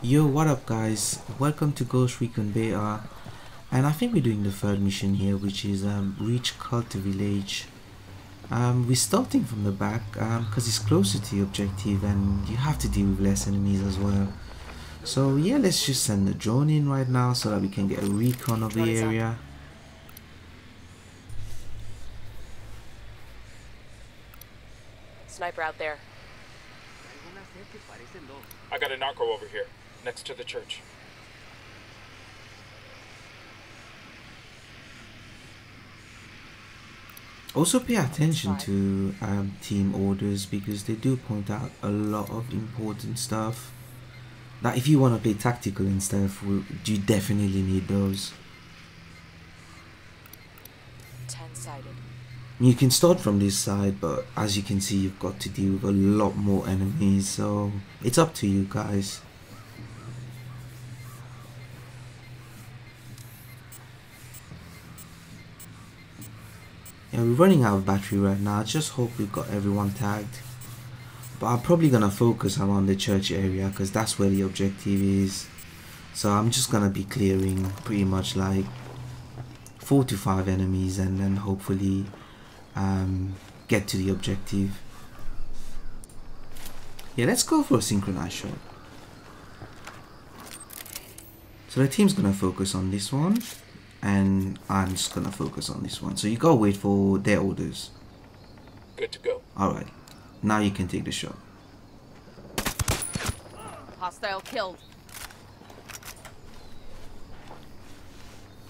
Yo, what up guys? Welcome to Ghost Recon Beta and I think we're doing the third mission here which is um, reach cult Village. Um, we're starting from the back because um, it's closer to the objective and you have to deal with less enemies as well. So yeah, let's just send the drone in right now so that we can get a recon of the area. Sniper out there. I got a narco over here next to the church. Also pay attention to um, team orders because they do point out a lot of important stuff. That if you want to play tactical and stuff, you definitely need those. You can start from this side, but as you can see, you've got to deal with a lot more enemies, so it's up to you guys. We're running out of battery right now. I just hope we've got everyone tagged. But I'm probably to focus around the church area because that's where the objective is. So I'm just to be clearing pretty much like 4 to 5 enemies and then hopefully um, get to the objective. Yeah, let's go for a synchronized shot. So the team's to focus on this one and I'm just gonna focus on this one. So you gotta wait for their orders. Good to go. Alright. Now you can take the shot. Hostile killed.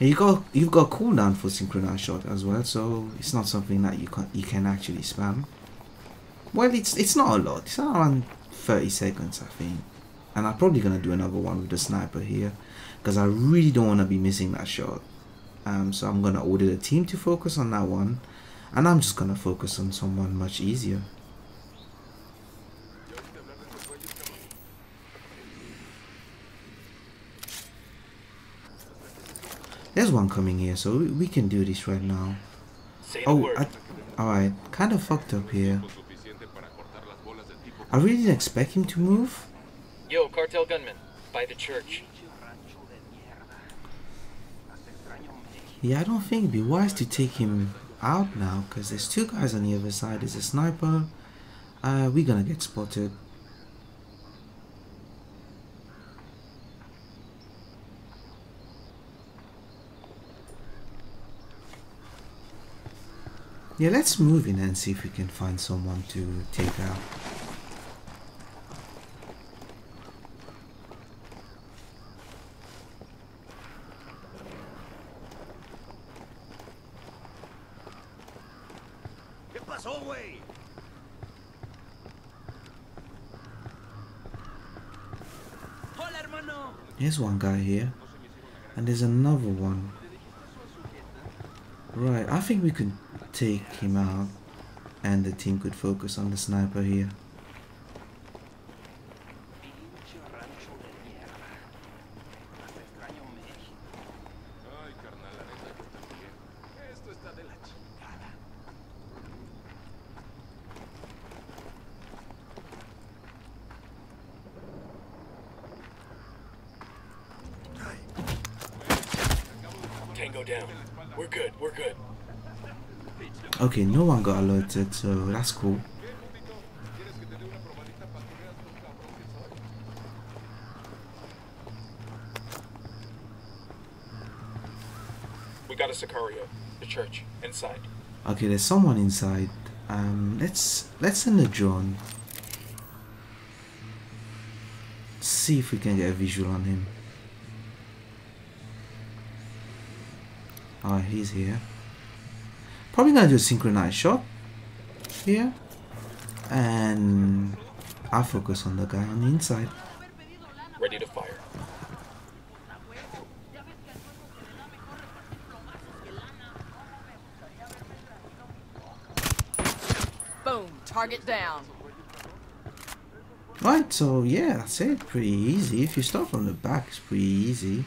you got you've got cooldown for synchronized shot as well, so it's not something that you can you can actually spam. Well, it's it's not a lot. It's around 30 seconds, I think. And I'm probably gonna do another one with the sniper here, because I really don't want to be missing that shot um, so I'm gonna order the team to focus on that one and I'm just gonna focus on someone much easier. There's one coming here so we can do this right now. Oh alright kind of fucked up here. I really didn't expect him to move. Yo cartel gunman by the church Yeah, I don't think it'd be wise to take him out now because there's two guys on the other side. There's a sniper. Uh, we're gonna get spotted. Yeah, let's move in and see if we can find someone to take out. There's one guy here. And there's another one. Right, I think we could take him out. And the team could focus on the sniper here. Okay, no one got alerted, so that's cool. We got a Sicario, the church, inside. Okay, there's someone inside. Um, let's let's send a drone. See if we can get a visual on him. Oh, he's here. Probably gonna do a synchronized shot here. And I'll focus on the guy on the inside. Ready to fire. Boom, target down. Right, so yeah, that's it. Pretty easy. If you start from the back, it's pretty easy.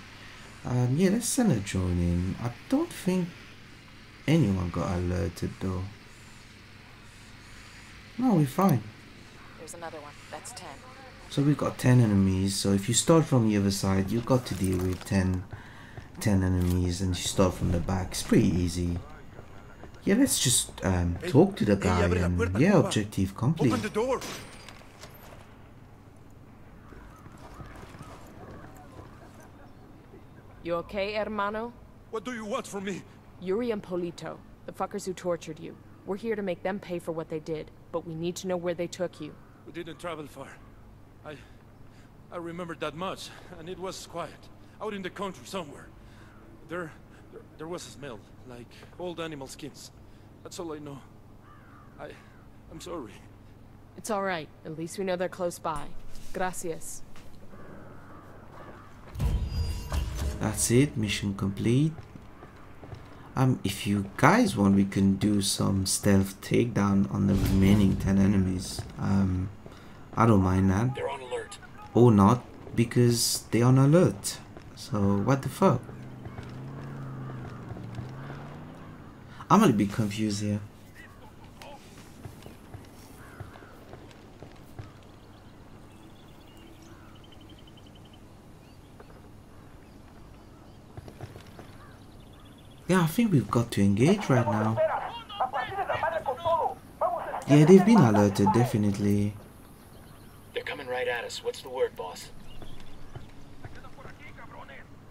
Um, yeah, let's send a drone in. I don't think anyone got alerted though. No, we're fine. There's another one. That's 10. So we've got 10 enemies. So if you start from the other side, you've got to deal with 10, 10 enemies and you start from the back. It's pretty easy. Yeah, let's just um, talk to the guy and yeah, objective complete. Open the door. You okay, hermano? What do you want from me? Yuri and Polito, the fuckers who tortured you. We're here to make them pay for what they did, but we need to know where they took you. We didn't travel far. I... I remember that much, and it was quiet. Out in the country somewhere. There... There, there was a smell, like old animal skins. That's all I know. I... I'm sorry. It's all right. At least we know they're close by. Gracias. That's it, mission complete. Um, if you guys want, we can do some stealth takedown on the remaining 10 enemies. Um, I don't mind that. They're on alert. Or not, because they're on alert. So, what the fuck? I'm a bit confused here. Yeah, I think we've got to engage right now. Yeah, they've been alerted, definitely. They're coming right at us. What's the word, boss?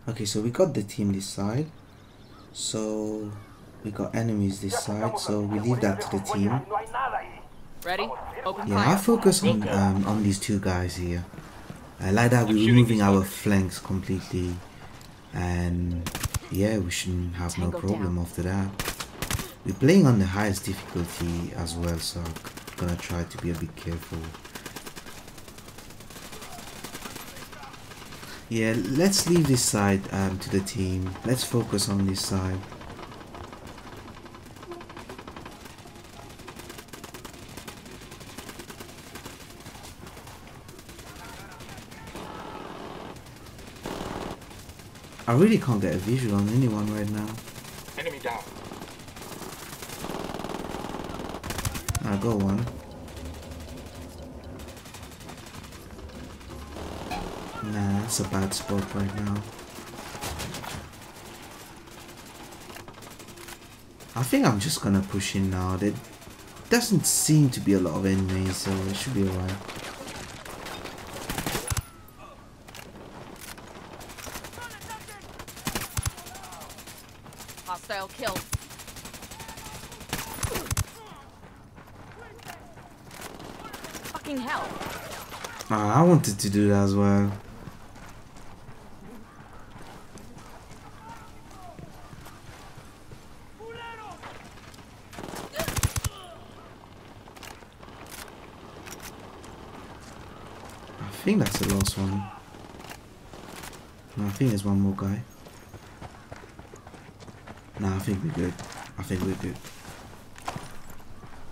Okay, so we got the team this side. So we got enemies this side, so we leave that to the team. Ready? Open Yeah, I focus on um, on these two guys here. I like that we're shooting removing our flanks completely, and yeah, we shouldn't have no problem down. after that. We're playing on the highest difficulty as well, so I'm gonna try to be a bit careful. Yeah, let's leave this side um, to the team. Let's focus on this side. I really can't get a visual on anyone right now. Enemy down. I got one. Nah, that's a bad spot right now. I think I'm just gonna push in now. There doesn't seem to be a lot of enemies, so it should be alright. Hostile killed. Fucking hell. Ah, I wanted to do that as well. I think that's the last one. No, I think there's one more guy. Think we're good. I think we're good.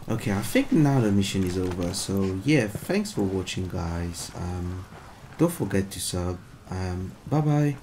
Okay, I think now the mission is over. So yeah, thanks for watching guys. Um don't forget to sub. Um bye bye.